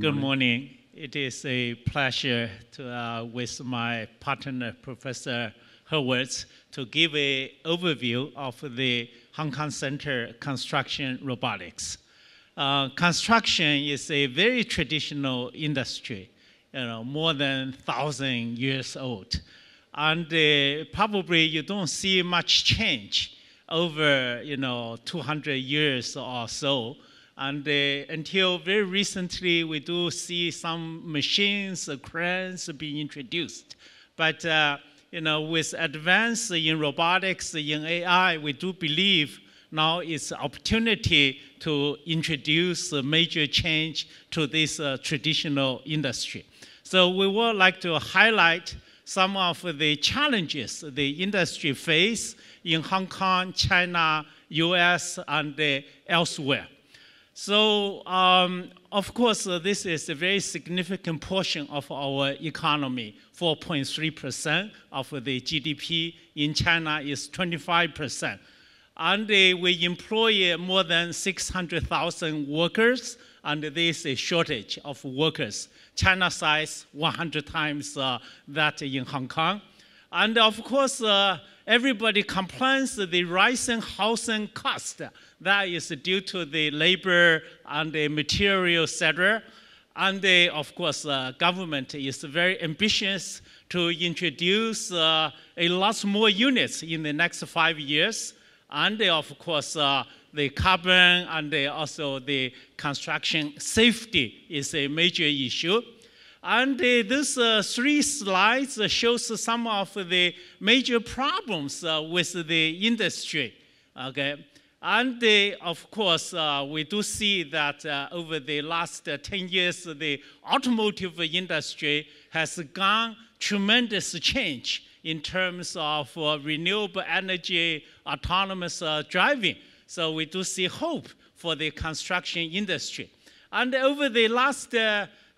Good morning. It is a pleasure to, uh, with my partner, Professor Hurwitz, to give an overview of the Hong Kong Center Construction Robotics. Uh, construction is a very traditional industry, you know, more than thousand years old, and uh, probably you don't see much change over, you know, 200 years or so and uh, until very recently, we do see some machines, uh, cranes being introduced. But uh, you know, with advance in robotics, in AI, we do believe now is opportunity to introduce a major change to this uh, traditional industry. So we would like to highlight some of the challenges the industry face in Hong Kong, China, US, and uh, elsewhere. So, um, of course, uh, this is a very significant portion of our economy. 4.3% of the GDP in China is 25%. And uh, we employ more than 600,000 workers, and there is a shortage of workers. China size 100 times uh, that in Hong Kong. And of course, uh, everybody complains the rising housing cost that is due to the labor and the material, etc. And the, of course, uh, government is very ambitious to introduce uh, a lot more units in the next five years. And of course, uh, the carbon and also the construction safety is a major issue. And uh, these uh, three slides shows some of the major problems uh, with the industry. Okay, and uh, of course, uh, we do see that uh, over the last uh, 10 years, the automotive industry has gone tremendous change in terms of uh, renewable energy, autonomous uh, driving. So we do see hope for the construction industry. And over the last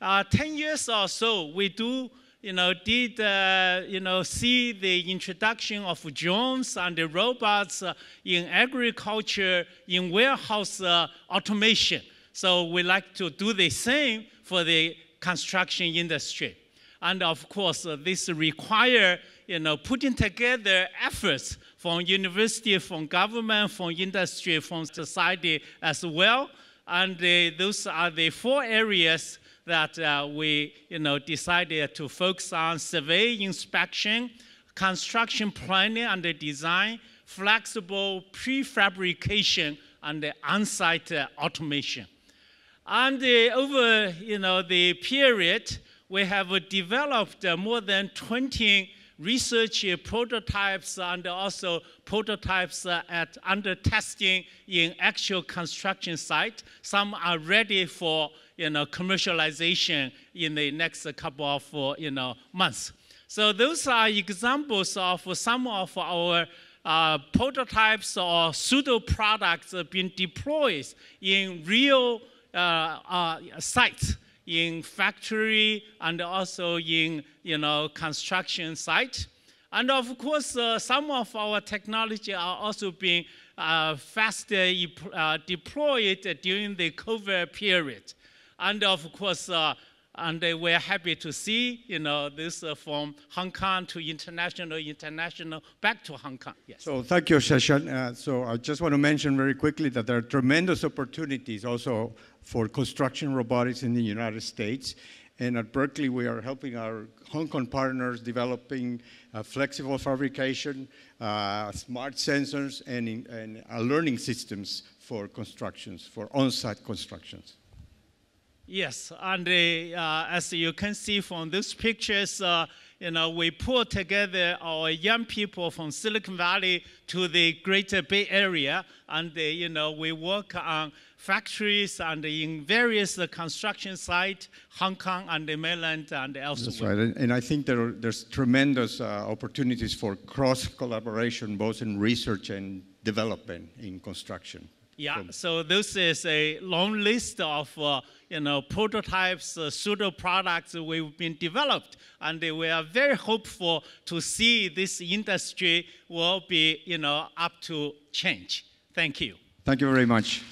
10 years or so, we do you know, did, uh, you know, see the introduction of drones and the robots uh, in agriculture, in warehouse uh, automation. So we like to do the same for the construction industry. And of course, uh, this require, you know, putting together efforts from university, from government, from industry, from society as well. And uh, those are the four areas that uh, we you know, decided to focus on survey inspection, construction planning and design, flexible prefabrication, and the on-site uh, automation. And uh, over you know, the period, we have developed uh, more than 20 research prototypes and also prototypes at under testing in actual construction site. Some are ready for you know, commercialization in the next couple of you know, months. So those are examples of some of our uh, prototypes or pseudo products being deployed in real uh, uh, sites in factory and also in you know construction site. And of course, uh, some of our technology are also being uh, faster uh, deployed during the COVID period. And of course, uh, and we're happy to see, you know, this uh, from Hong Kong to international, international, back to Hong Kong. Yes. So thank you, Shashan. Uh, so I just want to mention very quickly that there are tremendous opportunities also for construction robotics in the United States. And at Berkeley, we are helping our Hong Kong partners developing uh, flexible fabrication, uh, smart sensors, and, and uh, learning systems for constructions, for on-site constructions. Yes, and uh, as you can see from these pictures, uh, you know, we pull together our young people from Silicon Valley to the Greater Bay Area, and uh, you know, we work on factories and in various construction sites, Hong Kong and the mainland and elsewhere. That's right, and I think there are, there's tremendous uh, opportunities for cross collaboration, both in research and development in construction. Yeah, so this is a long list of uh, you know prototypes, uh, pseudo products we've been developed, and we are very hopeful to see this industry will be you know up to change. Thank you. Thank you very much.